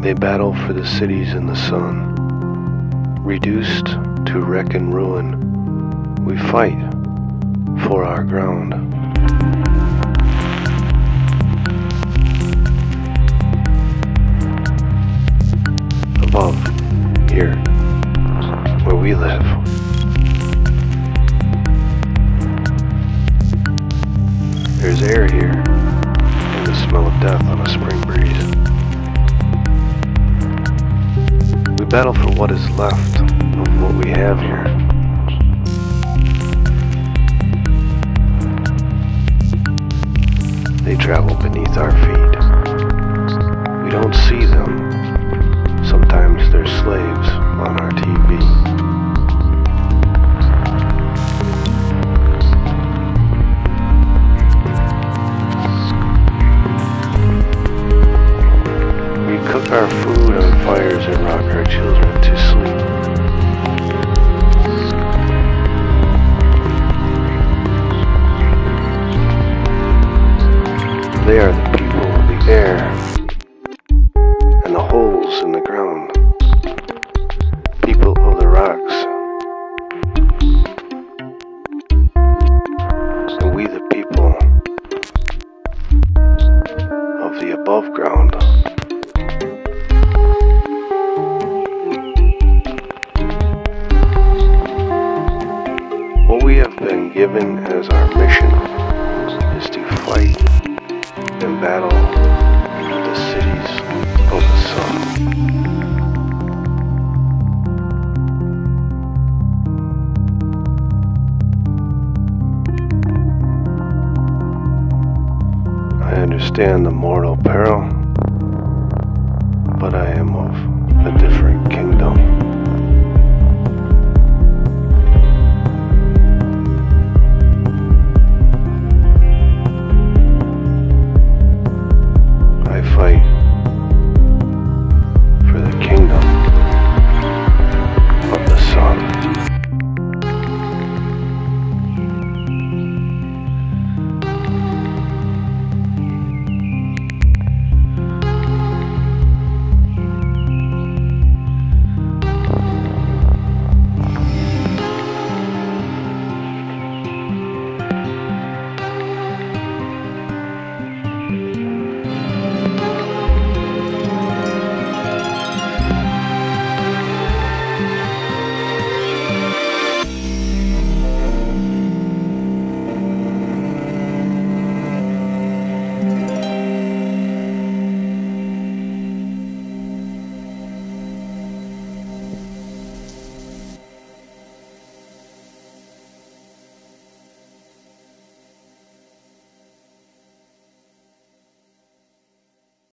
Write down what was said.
They battle for the cities in the sun. Reduced to wreck and ruin, we fight for our ground. Above, here, where we live. There's air here, and the smell of death on a spring battle for what is left of what we have here. Fires and rock our children to sleep. They are the people of the air and the holes in the ground. People of the rocks. And we the people of the above ground. Given as our mission is to fight and battle the cities of the sun. I understand the mortal peril,